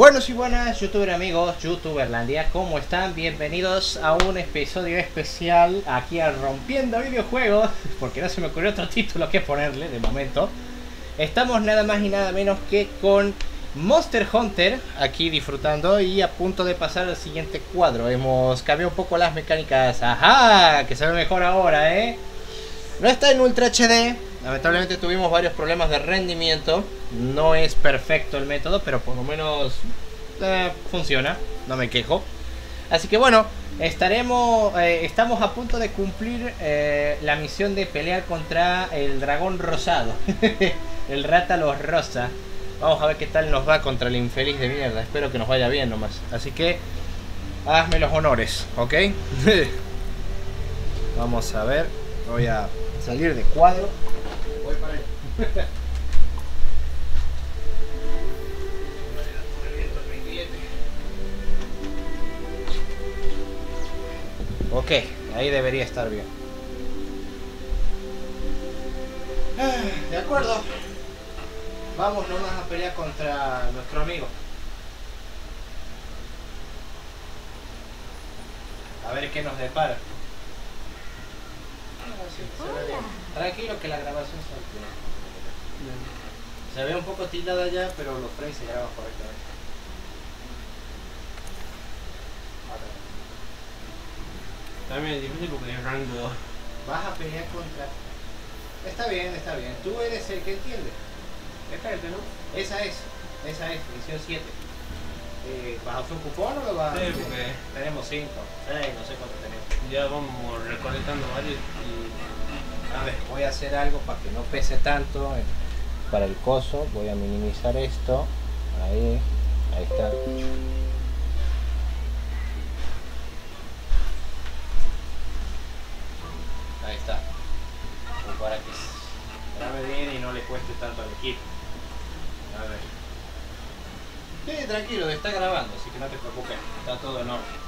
Buenos y buenas, youtuber amigos, youtuberlandia, ¿cómo están? Bienvenidos a un episodio especial aquí a Rompiendo Videojuegos, porque no se me ocurrió otro título que ponerle de momento. Estamos nada más y nada menos que con Monster Hunter, aquí disfrutando y a punto de pasar al siguiente cuadro. Hemos cambiado un poco las mecánicas, ajá, que se ve mejor ahora, ¿eh? No está en Ultra HD, lamentablemente tuvimos varios problemas de rendimiento. No es perfecto el método, pero por lo menos eh, funciona, no me quejo. Así que bueno, estaremos, eh, estamos a punto de cumplir eh, la misión de pelear contra el dragón rosado, el rátalos rosa. Vamos a ver qué tal nos va contra el infeliz de mierda. Espero que nos vaya bien nomás. Así que hazme los honores, ¿ok? Vamos a ver. Voy a salir de cuadro. Voy para allá. Ok, ahí debería estar bien. Ah, De acuerdo. Vamos nomás a pelear contra nuestro amigo. A ver qué nos depara. Tranquilo que la grabación. Se ve un poco tildada ya, pero los frames se graban correctamente. A ver. También es difícil porque es rango. Vas a pelear contra. Está bien, está bien. Tú eres el que entiende. Gente, ¿no? Esa es, esa es, misión 7. Eh, ¿Vas a usar un cupón o lo vas Sí, porque Tenemos 5, 6, no sé cuánto tenemos. ya vamos recolectando varios y. A ver, voy a hacer algo para que no pese tanto. eh, Para el coso, voy a minimizar esto. Ahí, ahí está. Ahí está. Como para que se grabe bien y no le cueste tanto al equipo. A ver. Sí, tranquilo, está grabando, así que no te preocupes. Está todo en orden.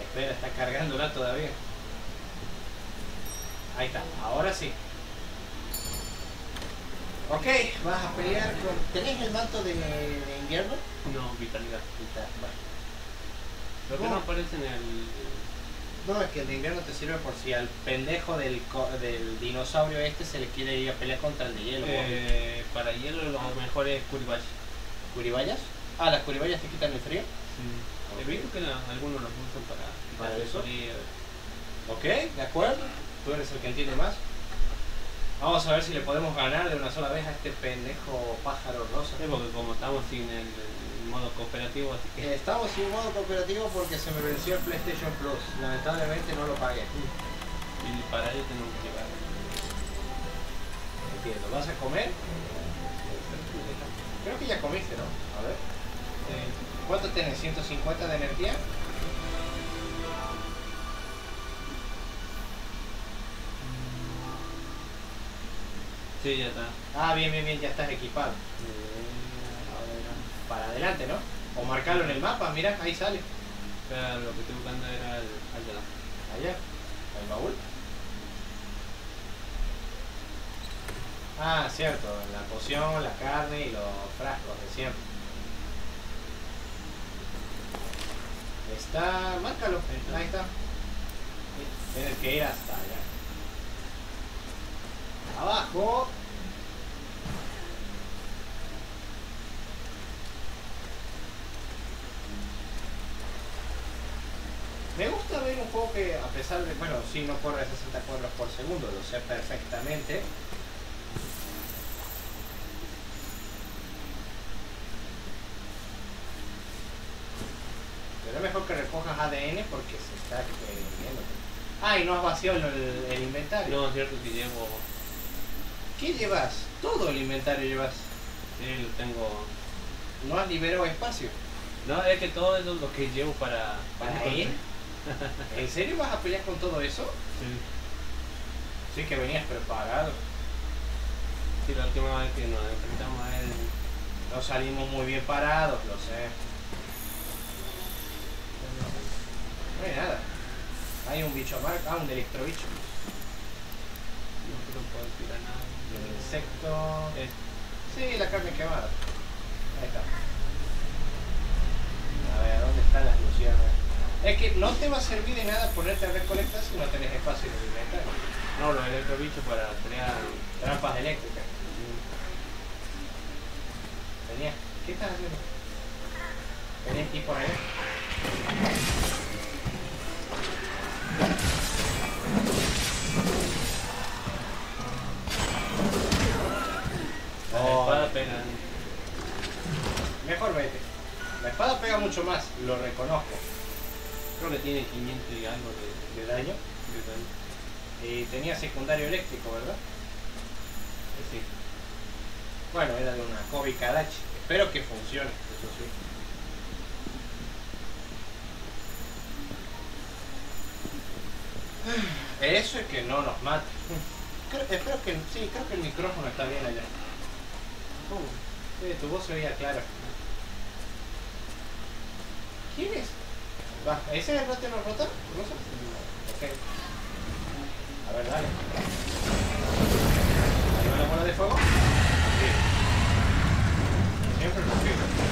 Espera, está cargándola todavía. Ahí está, ahora sí. Ok, vas a pelear con... ¿Tenés el manto de, de invierno? No, vitalidad. Bueno. Lo que No. no aparece en el. No, es que el de invierno te sirve por si al pendejo del, co- del dinosaurio este se le quiere ir a pelear contra el de hielo. Eh, para hielo lo mejor es Kuribashi. ¿Curibayas? Ah, las curibayas te quitan el frío. He visto que la- algunos los usan para. ¿Para quitar el eso? frío. Ok, de acuerdo. Tú eres el que entiende más. Vamos a ver si le podemos ganar de una sola vez a este pendejo pájaro rosa. Sí, porque como estamos sin el, modo cooperativo, así que. Eh, Estamos sin modo cooperativo porque se me venció el PlayStation Plus. Lamentablemente no lo pagué. Y para ello tenemos que llevar. Entiendo. ¿Vas a comer? Creo que ya comiste, ¿no? A ver. Eh, ¿Cuánto tienes? ¿150 de energía? sí, ya está. Ah, bien, bien, bien, ya estás equipado. Para adelante, ¿no? O marcarlo en el mapa, mira, ahí sale. Pero lo que estoy buscando era el, el de la. Allá, el baúl. Ah, cierto, la poción, la carne y los frascos de siempre. Está, márcalo, ahí está. Tienes que ir hasta allá. Abajo. Me gusta ver un juego que a pesar de, bueno, sí no corre a 60 cuadros por segundo, lo sé perfectamente. Pero es mejor que recojas ADN porque se está viendo. Ah, y no has vaciado el, el inventario. No, es cierto que llevo. ¿Qué llevas? Todo el inventario llevas. Sí, lo tengo. No has liberado espacio. No, es que todo eso es lo que llevo para. ¿Para él? ¿En serio vas a pelear con todo eso? Sí. Sí, que venías preparado. Sí, la última vez que nos enfrentamos a él. No salimos muy bien parados, lo sé. No hay nada. Hay un bicho mar... Ah, un electrobicho. no puedo tirar nada. El insecto. Eh, Sí, la carne quemada. Ahí está. A ver, ¿dónde están las lucianas? Es que no te va a servir de nada ponerte a recolectar si no tenés espacio en el inventario. no, los electrobichos para crear. Trampas eléctricas. Tenía. ¿Qué estás haciendo? ¿Tenés que ir por ahí? Las Oh. espadas pegan. Mejor vete. La espada pega mucho más, lo reconozco. Creo que tiene 500 y algo de, daño. de. Y tenía secundario eléctrico, ¿verdad? Eh. Bueno, era de una Kobe Kadachi. Espero que funcione, eso sí. Eso es que no nos mate. Creo- espero que sí, creo que el micrófono está bien allá. ¿Cómo? Sí, tu voz se oía clara. ¿Quién es? Va, ¿Ese es el rate nos rota? ¿No sé? Ok. A ver, dale. ¿Ahí va la bola de fuego? Sí. Siempre lo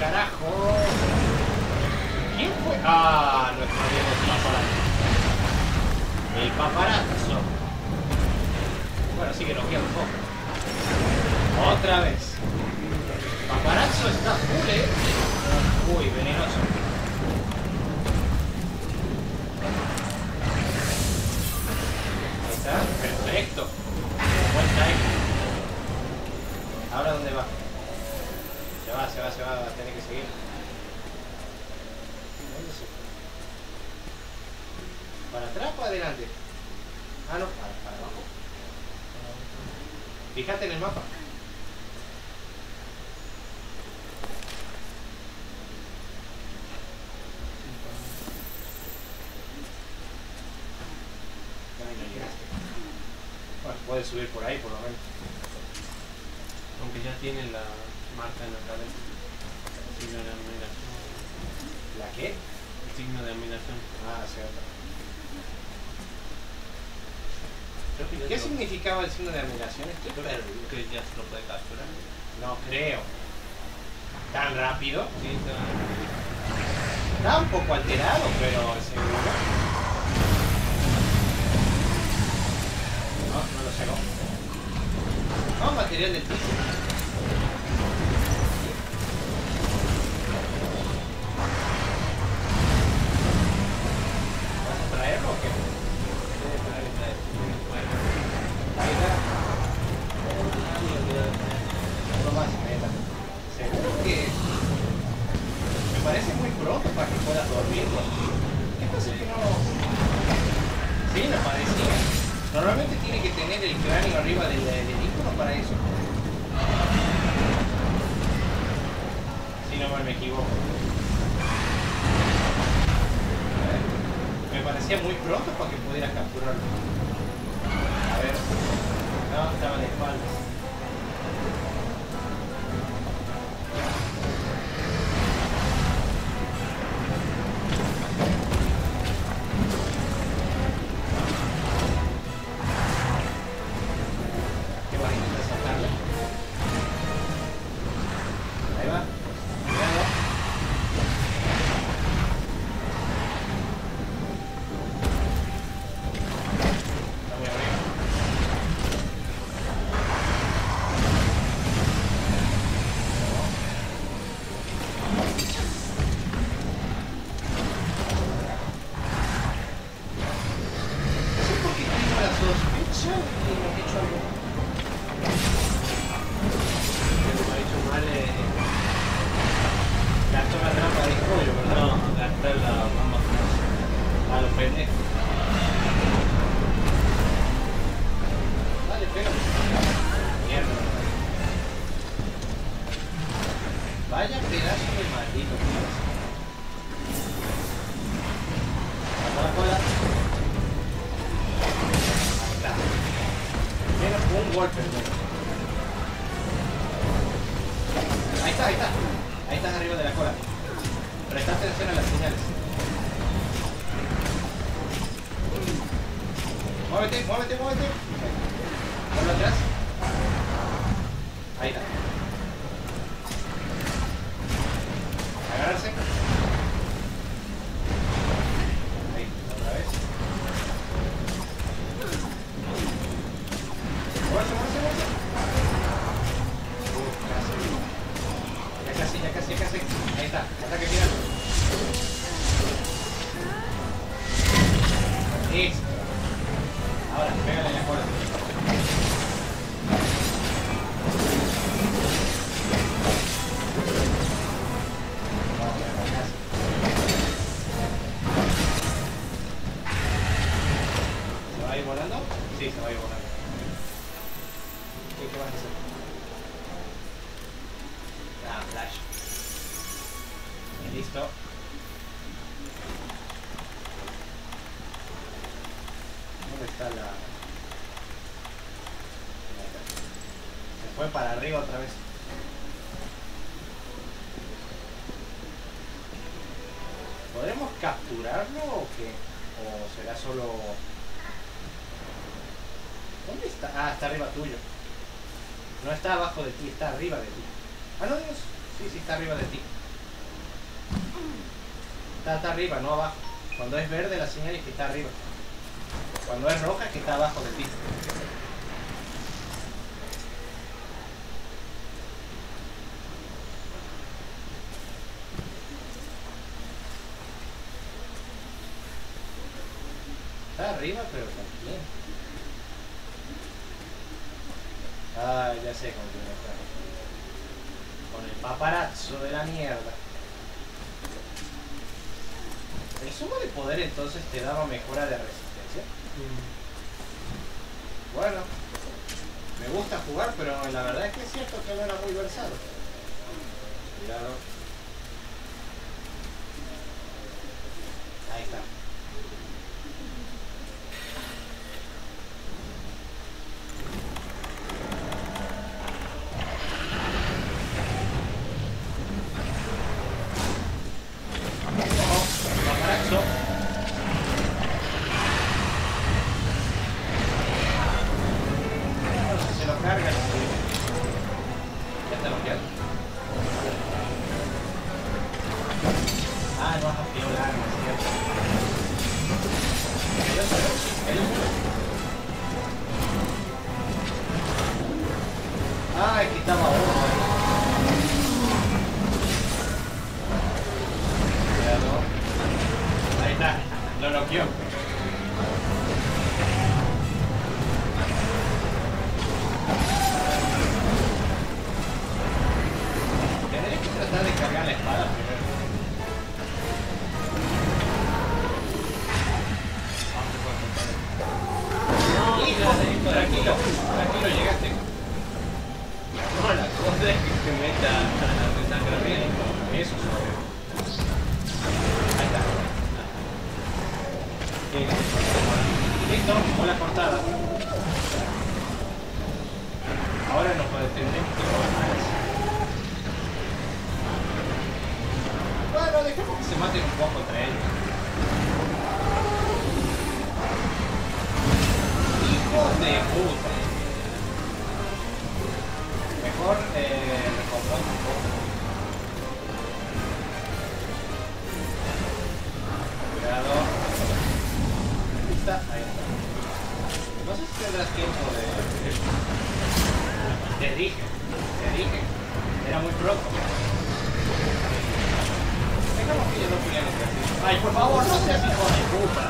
carajo. ¿Quién fue? Ah, nuestro amigo paparazzo. El paparazzo. Bueno, sí que nos queda un poco. Otra vez. Paparazzo está full, eh. Uy, venenoso. Ahí está, perfecto. Buen timing. ¿Ahora dónde va? va, se va, se va, va a tener que seguir. ¿Dónde se fue? ¿Para atrás o adelante? Ah, no, para, para abajo. Fíjate en el mapa. Bueno, puedes subir por ahí por lo menos. Aunque ya tiene la marca en la cabeza. El signo de admiración. ¿La qué? El signo de admiración. Ah, cierto. ¿Qué significaba el signo de admiración? Estoy perdido. que ya se lo puede capturar. No creo. ¿Tan rápido? Sí, está. Está un poco alterado, pero seguro. No, no lo sacó. No, material del piso. Me equivoco. A ver. Me parecía muy pronto para que pudieras capturarlo. A ver. No, estaba de espaldas. Muévete, muévete, muévete. Vuelve atrás. Ahí está. ¿Podremos capturarlo o qué? ¿O será solo...? ¿Dónde está? Ah, está arriba tuyo. No está abajo de ti, está arriba de ti. Ah, no, Dios. Sí, sí, está arriba de ti. Está, está arriba, no abajo. Cuando es verde la señal es que está arriba. Cuando es roja es que está abajo de ti. Está arriba, pero también. Ah, ya sé con quién está. Con el paparazzo de la mierda. El sumo de poder entonces te daba mejora de resistencia. Bueno, me gusta jugar, pero la verdad es que es cierto que no era muy versado. Cuidado. Listo, bola cortada. Ahora nos tendremos que mover más. Bueno, dejemos que se maten un poco entre ellos. Hijos de puta. Mejor eh, recomponer un poco. Cuidado. Está. No sé si tendrás tiempo de... Te dije, te dije. Era muy pronto. Dejamos que ellos no sí. Ay, por favor, no seas hijo de puta.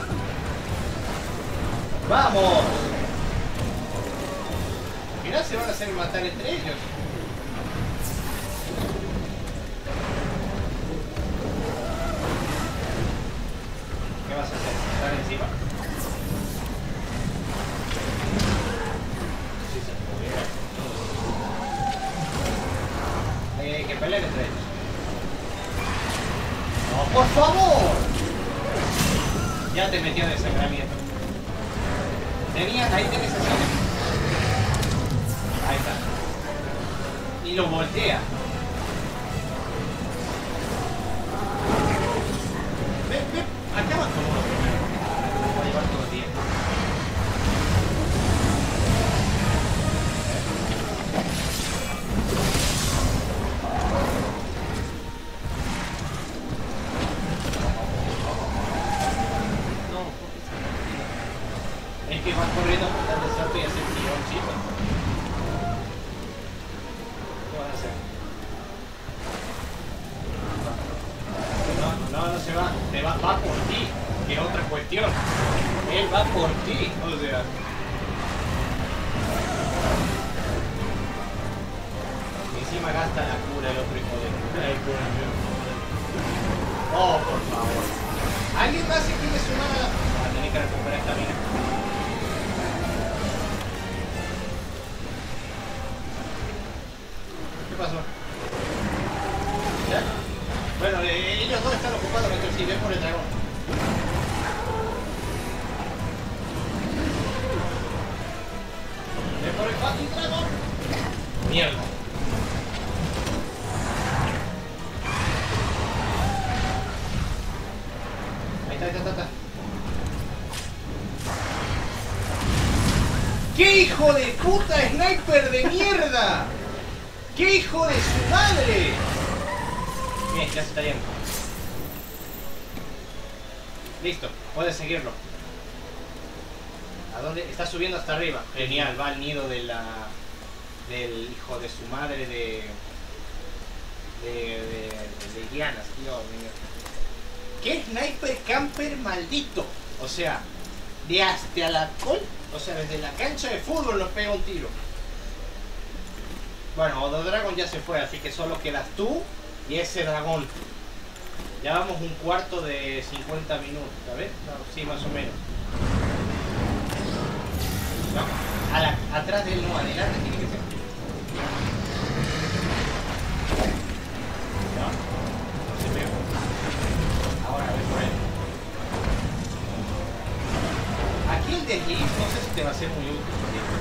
¡Vamos! Final se van a hacer matar entre ellos. Por favor! Ya te metió en desangramiento. Tenía, ahí tenés así. Ahí está. Y lo voltea. Con uno primero. Va Es que pasó? ¿Ya? Bueno, eh, ellos dos están ocupados sí, ven por el dragón. Ven por el fucking dragón. Mierda. ¿A dónde? Está subiendo hasta arriba. Genial, va al nido de la. del hijo de su madre de. de. de, Dianas, tío mío. ¿Qué sniper camper maldito? O sea, de hasta la col, o sea, desde la cancha de fútbol nos pega un tiro. Bueno, Odo Dragon ya se fue, así que solo quedas tú y ese dragón. Ya vamos un cuarto de 50 minutos, ¿sabes? Sí, más o menos. No, a la- atrás de él no, adelante tiene que ser. No, no se ve. Ahora ve por él. Aquí el desliz no sé si te va a ser muy útil.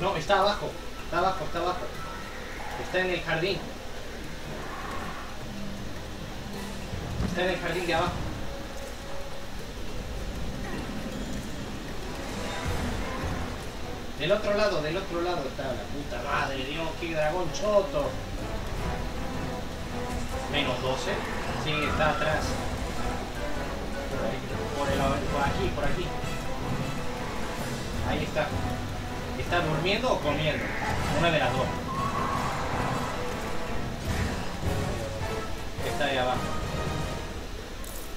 No, está abajo. Está abajo, está abajo. Está en el jardín. Está en el jardín de abajo. Del otro lado, del otro lado está la puta madre, Dios, qué dragón choto. Menos 12. Sí, está atrás. Por, por aquí, por aquí. Ahí está está durmiendo o comiendo. Una de las dos. Está ahí abajo.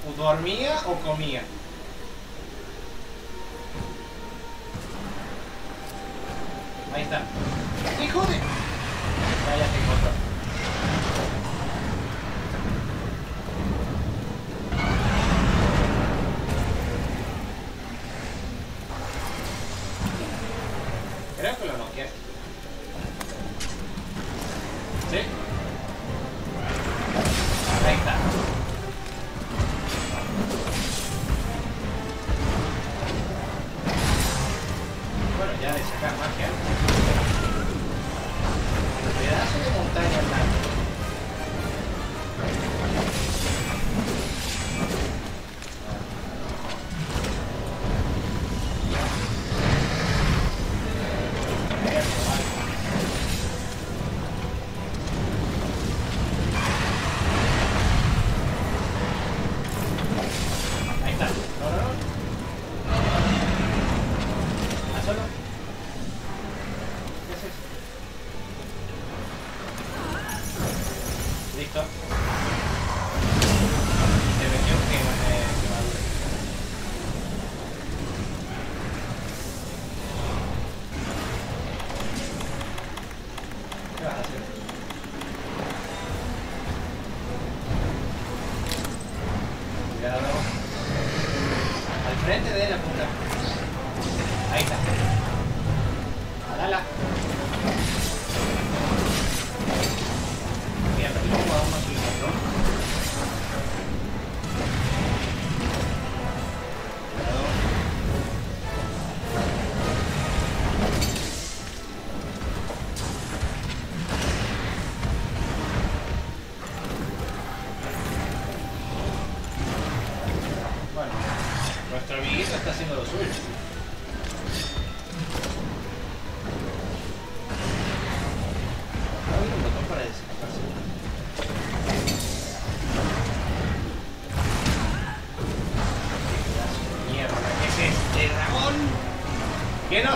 ¿O dormía o comía? Ahí está.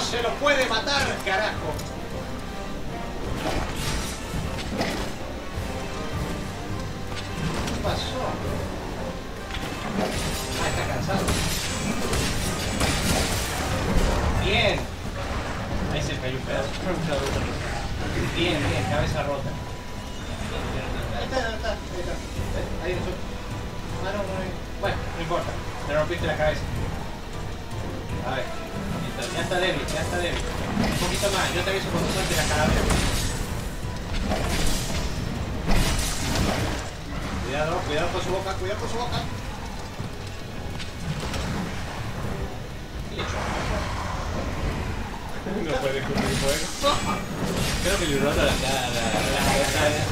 se lo puede matar, carajo. Suelte la calavera. Cuidado, cuidado con su boca, cuidado con su boca. No puede cumplir fuego. Creo que rota la la, la cabeza.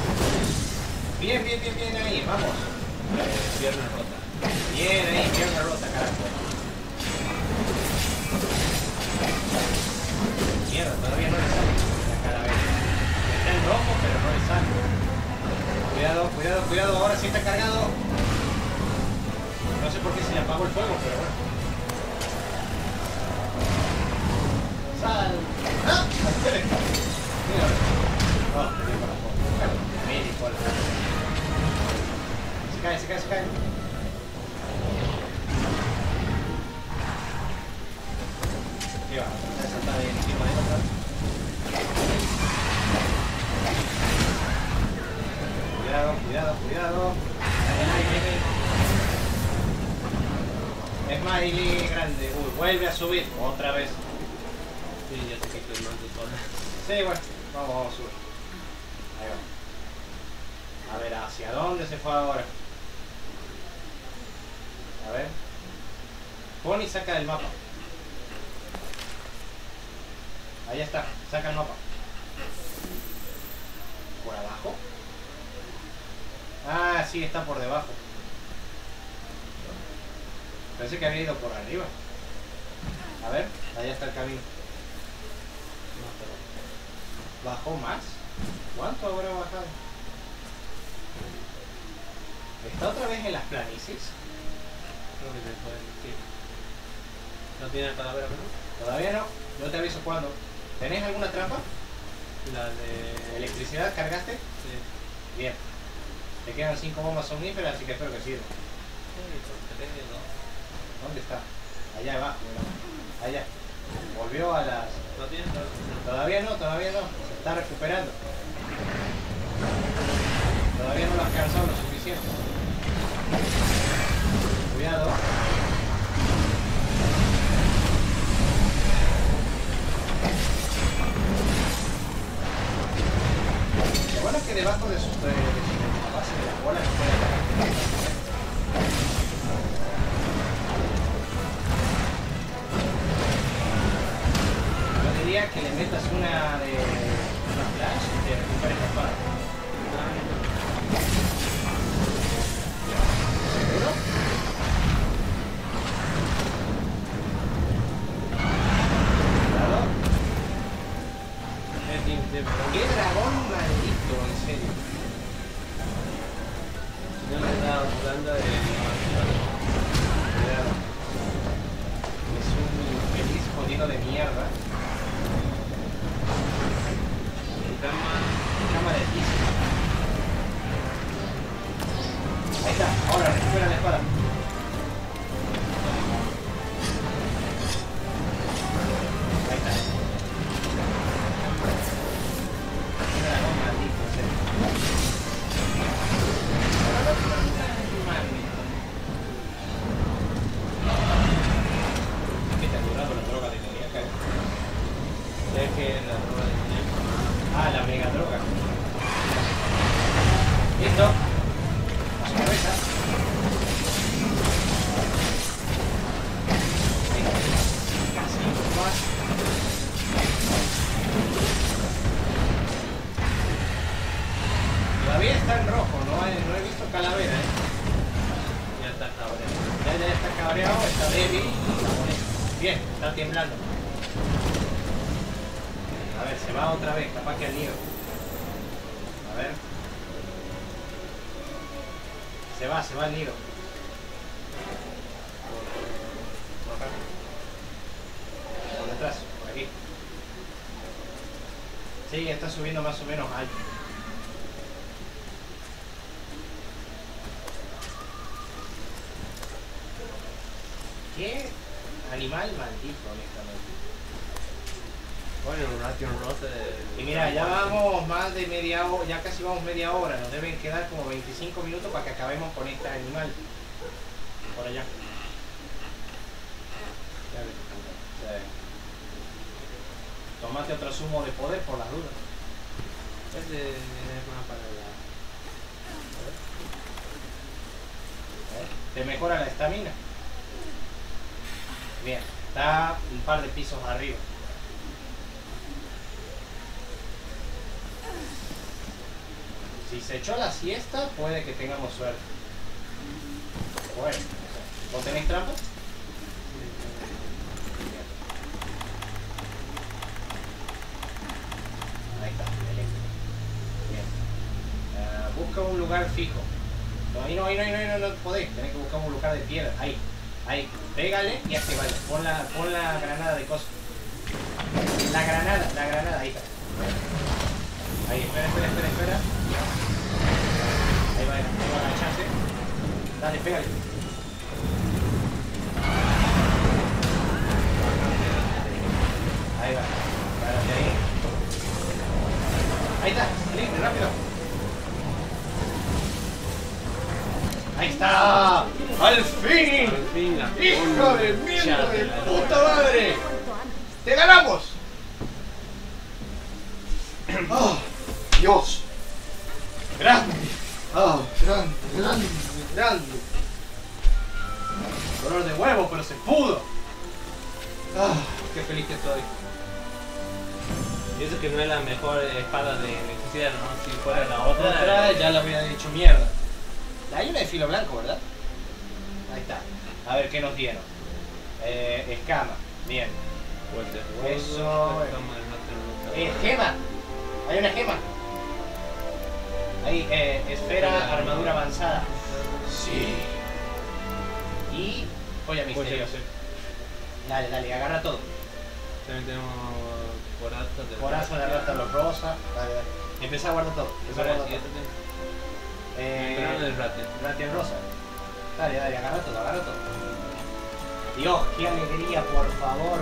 Bien, bien, bien, bien ahí, vamos. Eh, pierna rota. Bien ahí, pierna rota, carajo. Mierda, todavía no le sale la calavera. Está en rojo, pero no le sale. Cuidado, cuidado, cuidado, ahora sí está cargado. No sé por qué se le apagó el fuego, pero bueno. ¡Sal! ¡Ah! Mira. No, tenía para abajo. Nicole. Se cae, se cae, se cae. De otra. Cuidado, cuidado, cuidado. Smiley grande. Uy, vuelve a subir otra vez. Sí, ya te quito el manto sola. Sí, bueno, vamos, vamos a subir. Ahí va. A ver, ¿hacia dónde se fue ahora? A ver. Pon y saca del mapa. Ahí está, saca el mapa. ¿Por abajo? Ah, sí, está por debajo. Pensé que había ido por arriba. A ver, allá está el camino. ¿Bajó más? ¿Cuánto habrá bajado? ¿Está otra vez en las planicies? Creo que te puede decir. ¿No tiene calavera, no? Todavía no. Yo te aviso cuándo. ¿Tenés alguna trampa? La de... ¿Electricidad cargaste? Sí. Bien. Te quedan 5 bombas somníferas, así que espero que sirva. ¿Dónde está? Allá abajo. Allá. Volvió a las... Todavía no, todavía no. Se está recuperando. Todavía no lo has cansado lo suficiente. Se va, al nido. Por acá. Por detrás, por aquí. Sí, está subiendo más o menos alto. ¿Qué animal maldito, honestamente? Bueno, Rosa. Y mira, ya vamos más de media hora, ya casi vamos media hora, nos deben quedar como 25 minutos para que acabemos con este animal. Por allá. Tomate otro zumo de poder por las dudas. Este es la. ¿eh? Te mejora la estamina. Bien, está un par de pisos arriba. Si se echó la siesta, puede que tengamos suerte. Bueno, ¿vos tenés trampa? Ahí está, eléctrico. Bien. Ah, busca un lugar fijo. No, ahí no, ahí no, ahí no, no, no podés. Tenés que buscar un lugar de piedra. Ahí, ahí. Pégale y hace vaya. Pon la, pon la granada de cosas. La granada, la granada, ahí está. Ahí, espera, espera, espera, espera. Dale, pégale. Ahí va. Ahí. Ahí está, listo, rápido. Ahí está. ¡Al fin! La ¡Hijo de mierda de puta madre! ¡Te ganamos! ¡Oh, Dios! ¡Grande! ¡Oh, grande, grande, grande! Dolor de huevo, pero se pudo. ¡Ah, qué feliz que estoy! Y eso que no es la mejor espada de necesidad, ¿no? Si fuera la otra. Otra ya la hubiera dicho mierda. Hay una de filo blanco, ¿verdad? Ahí está. A ver qué nos dieron. Eh, escama. Bien. Fuerte. Eso. Eh, gema. Hay una gema. Hay eh, esfera, armadura avanzada. Sí. Y joya Pues misteriosa. Dale, dale, agarra todo. También tenemos corazón de Corazo de rata los rosa. Dale, dale. Empezá a guardar todo. Empezá a guardar todo. Eh, Esperando el Ratten. Ratian rosa. Dale, dale, agarra todo, agarra todo. Dios, qué alegría, por favor.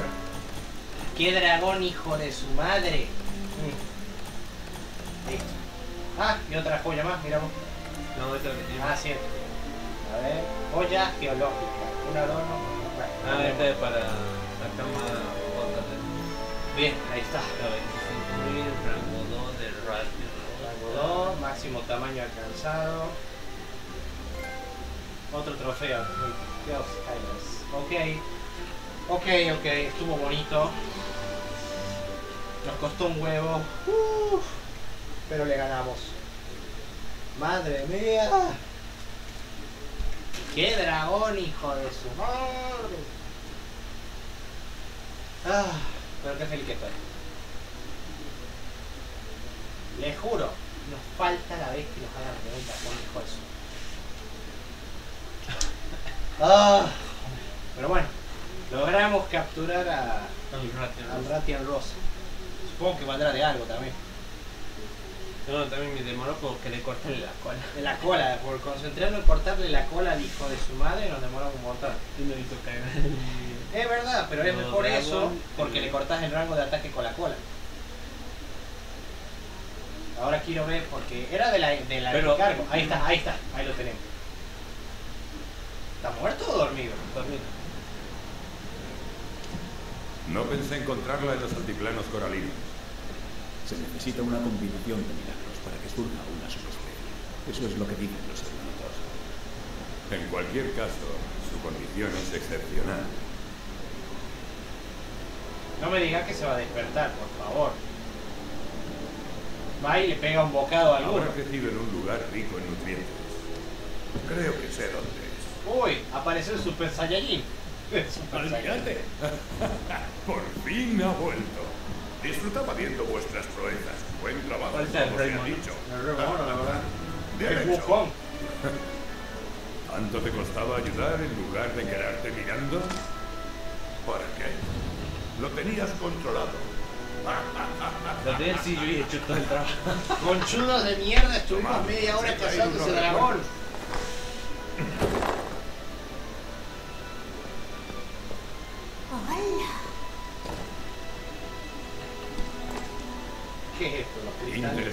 Qué dragón, hijo de su madre. Listo. Ah, y otra joya más, miramos. No, esta que tiene. Ah, cierto. A ver, joya geológica. Un adorno. Bueno, Ah, esta es para la cama Bien, ahí está. 25.000, rango 2 del Ration Rango 2, máximo tamaño alcanzado. Otro trofeo. Dios, Kailas. Ok. Ok, ok, estuvo bonito. Nos costó un huevo. Uf, pero le ganamos. Madre mía. ¡Qué dragón, hijo de su madre! Ah, pero qué feliz que estoy. Les juro, nos falta la vez que nos hagan preguntas con hijo de su. Ah, pero bueno, logramos capturar a, al. Ratian Rosa. Supongo que valdrá de algo también. No, también me demoró porque le corté la cola. De la cola, por concentrarnos en cortarle la cola al hijo de su madre nos demoramos un montón. Y me hizo cagar. Es verdad, pero es No, mejor dragón, eso porque eh. le cortas el rango de ataque con la cola. Ahora quiero ver porque era de la de la Pero- cargo. Ahí está, ahí está, ahí lo tenemos. ¿Está muerto o dormido? Dormido. No pensé encontrarla en los altiplanos coralinos. Se necesita una combinación de milagros para que surja una subespecie. Eso es lo que dicen los eruditos. En cualquier caso, su condición es excepcional. No me diga que se va a despertar, por favor. Va y le pega un bocado a alguno. Habrá crecido en un lugar rico en nutrientes. Creo que sé dónde es. Uy, apareció el Super Saiyajin. El Super Saiyajin. Por fin ha vuelto. Disfrutaba viendo vuestras proezas. Buen trabajo, ¿Cuál es el como se ha dicho. El re bueno, la verdad. Bien Es hecho. ¿Tanto te costaba ayudar en lugar de quedarte mirando? ¿Para qué? Lo tenías controlado. Lo de él sí yo he hecho todo el trabajo. Conchudos de mierda, estuvimos media hora cazando ese dragón.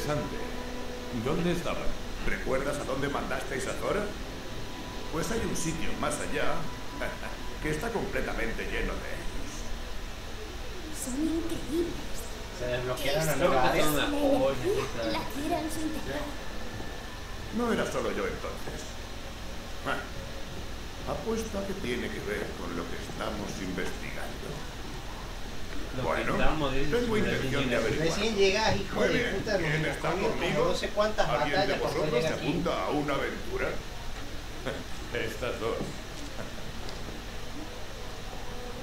Interesante. ¿Dónde estaban? ¿Recuerdas a dónde mandasteis a Zora? Pues hay un sitio más allá que está completamente lleno de ellos. Son increíbles. Se desbloquearon lugares. una la la su interior. No era solo yo entonces. Ah, apuesto a que tiene que ver con lo que estamos investigando. Bueno, tengo intención de averiguar. Recién llegás, hijo de puta, no sé cuántas ¿Alguien de batallas poder vosotros se apunta a una aventura? Estas dos.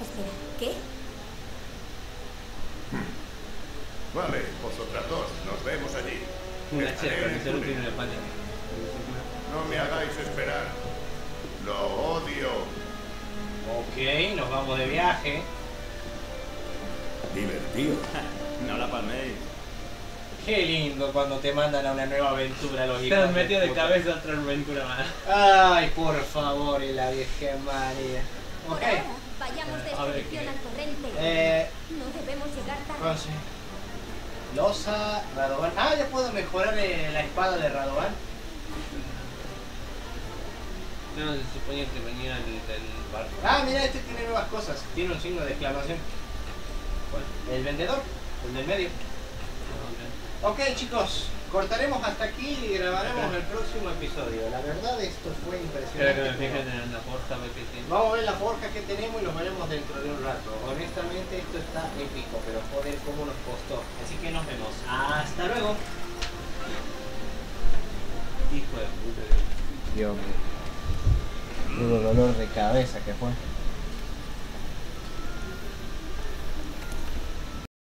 Espera, ¿qué? Vale, vosotras dos, nos vemos allí. Una que tiene pata. No me hagáis esperar. Lo odio. Ok, nos vamos de viaje. Divertido. no la palméis. Qué lindo cuando te mandan a una nueva aventura los Te hijos has metido de cabeza otra aventura más. Ay, por favor, y la Virgen María. Ok. ahora, vayamos de ver, expedición al torrente. Eh, No debemos llegar tarde. Conce. Losa, Radovan. Ah, ya puedo mejorar eh, la espada de Radovan. No, se suponía que venía del, del barco. Ah, mira, este tiene nuevas cosas. Tiene un signo de exclamación. El vendedor, el del medio. Ok, chicos, cortaremos hasta aquí y grabaremos el próximo episodio. La verdad, esto fue ok. Creo que impresionante. me en la. Vamos a ver la forja que tenemos y los veremos dentro de un rato. Honestamente, esto está épico, pero joder, cómo nos costó. Así que nos vemos. Hasta luego. Hijo de puta. Dios mío. Dolor de cabeza que fue.